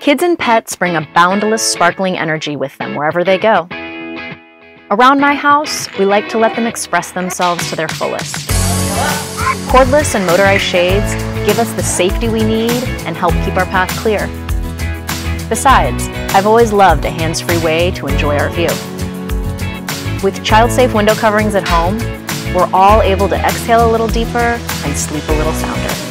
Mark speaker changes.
Speaker 1: Kids and pets bring a boundless, sparkling energy with them wherever they go. Around my house, we like to let them express themselves to their fullest. Cordless and motorized shades give us the safety we need and help keep our path clear. Besides, I've always loved a hands-free way to enjoy our view. With child-safe window coverings at home, we're all able to exhale a little deeper and sleep a little sounder.